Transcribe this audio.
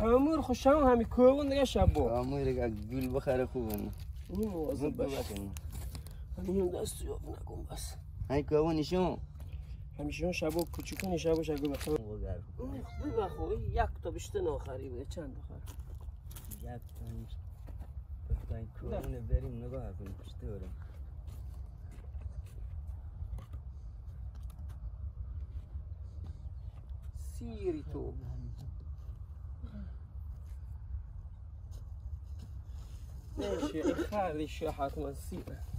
حمور خوشم همی کوون دیگه شب با کاموی دیگه گل بخره خوبه این مواظب باش همین دست یاب نکن بس. های کوونشون همیشه شبا کوچیکونی شبا شگو بخواه بگر بخواه یک تا بیشتر آخری بوده چند ماشي خلي الشحات والسيرة همین